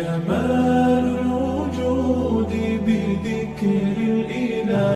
جمال الوجود بذكر